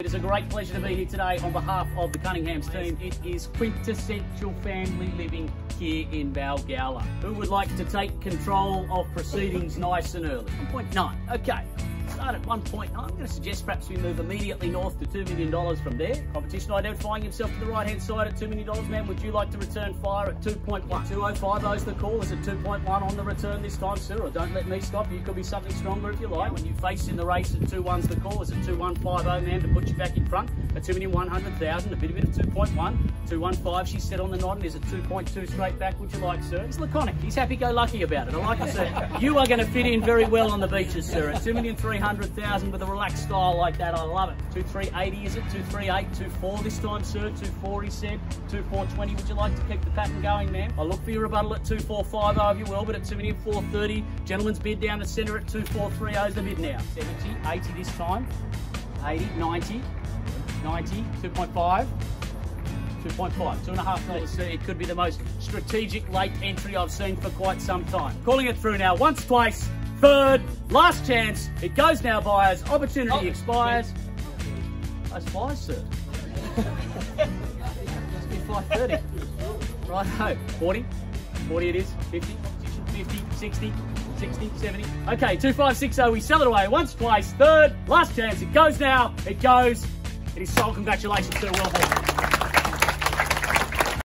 It is a great pleasure to be here today on behalf of the Cunningham's team. It is quintessential family living here in Balgowlah. Who would like to take control of proceedings nice and early? 1.9. Okay. Start at 1.9. I'm going to suggest perhaps we move immediately north to $2 million from there. Competition identifying himself to the right hand side at $2 million. Man, would you like to return fire at 2.1? 205 is the call. Is it 2.1 on the return this time, sir? Or don't let me stop you. Could be something stronger if you like. When you face in the race at 2.1's the call. Is it 2150, man, to put you back in front? At 2,100,000, a bit of it of 2.1. 215, she set on the nod and is at 2.2 straight back. Would you like, sir? He's laconic. He's happy-go-lucky about it. I like it, sir. you are going to fit in very well on the beaches, sir. At 2,300,000 with a relaxed style like that, I love it. 2380 is it? 238, 24 this time, sir. 24 he said. 2420. Would you like to keep the pattern going, ma'am? I'll look for your rebuttal at 2450 if you will, but at 2,430. Gentleman's bid down the centre at 2430 is the bid now. 70, 80 this time. 80, 90, 90, 2.5. 2.5, two and a half dollars. It could be the most strategic late entry I've seen for quite some time. Calling it through now, once, twice, third, last chance. It goes now, buyers. Opportunity oh, expires. Expires, sir. Must be 5.30. Right, ho. 40, 40 it is, 50, 50, 60, 60, 70. Okay, 2560, we sell it away once, twice, third, last chance. It goes now, it goes. It is sold. Congratulations, sir. Well done.